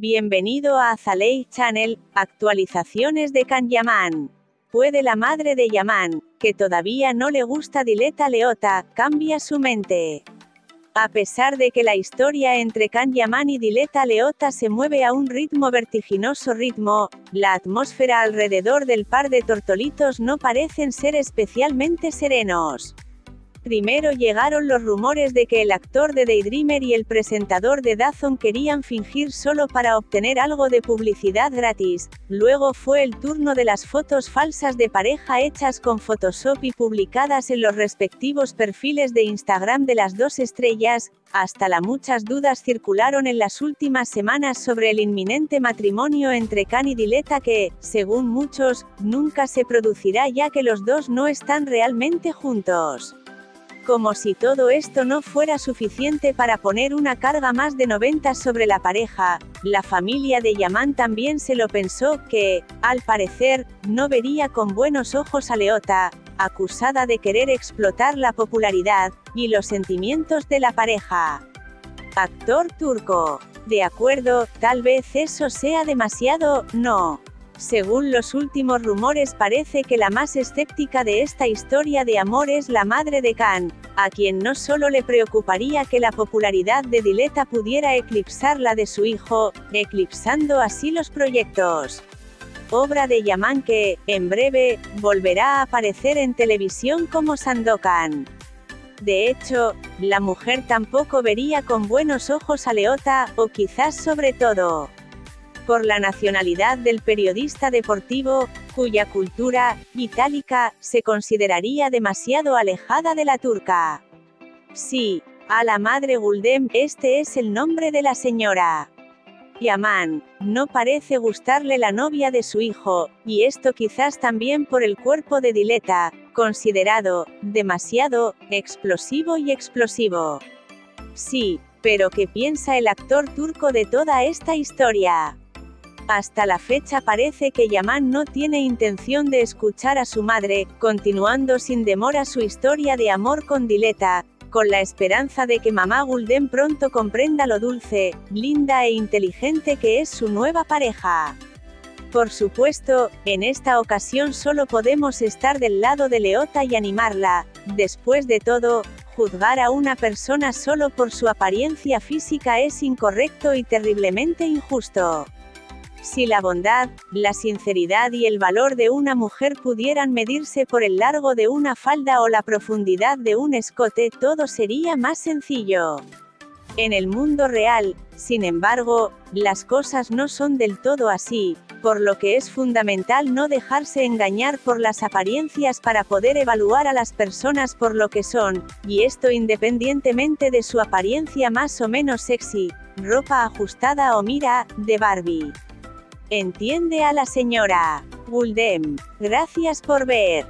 Bienvenido a Azalea Channel, actualizaciones de Kan Yaman. Puede la madre de Yaman, que todavía no le gusta Dileta Leota, cambia su mente. A pesar de que la historia entre Kan Yaman y Dileta Leota se mueve a un ritmo vertiginoso ritmo, la atmósfera alrededor del par de tortolitos no parecen ser especialmente serenos. Primero llegaron los rumores de que el actor de Daydreamer y el presentador de Dazon querían fingir solo para obtener algo de publicidad gratis, luego fue el turno de las fotos falsas de pareja hechas con Photoshop y publicadas en los respectivos perfiles de Instagram de las dos estrellas, hasta la muchas dudas circularon en las últimas semanas sobre el inminente matrimonio entre Khan y Dileta que, según muchos, nunca se producirá ya que los dos no están realmente juntos. Como si todo esto no fuera suficiente para poner una carga más de 90 sobre la pareja, la familia de Yaman también se lo pensó que, al parecer, no vería con buenos ojos a Leota, acusada de querer explotar la popularidad y los sentimientos de la pareja. Actor turco. De acuerdo, tal vez eso sea demasiado, no. Según los últimos rumores parece que la más escéptica de esta historia de amor es la madre de Khan, a quien no solo le preocuparía que la popularidad de Dileta pudiera eclipsar la de su hijo, eclipsando así los proyectos. Obra de Yaman que, en breve, volverá a aparecer en televisión como Sandokan. De hecho, la mujer tampoco vería con buenos ojos a Leota, o quizás sobre todo por la nacionalidad del periodista deportivo, cuya cultura, itálica, se consideraría demasiado alejada de la turca. Sí, a la madre Guldem, este es el nombre de la señora. Yaman, no parece gustarle la novia de su hijo, y esto quizás también por el cuerpo de Dileta, considerado, demasiado, explosivo y explosivo. Sí, pero ¿qué piensa el actor turco de toda esta historia? Hasta la fecha parece que Yaman no tiene intención de escuchar a su madre, continuando sin demora su historia de amor con Dileta, con la esperanza de que mamá Gulden pronto comprenda lo dulce, linda e inteligente que es su nueva pareja. Por supuesto, en esta ocasión solo podemos estar del lado de Leota y animarla, después de todo, juzgar a una persona solo por su apariencia física es incorrecto y terriblemente injusto. Si la bondad, la sinceridad y el valor de una mujer pudieran medirse por el largo de una falda o la profundidad de un escote, todo sería más sencillo. En el mundo real, sin embargo, las cosas no son del todo así, por lo que es fundamental no dejarse engañar por las apariencias para poder evaluar a las personas por lo que son, y esto independientemente de su apariencia más o menos sexy, ropa ajustada o mira, de Barbie. Entiende a la señora Guldem. Gracias por ver.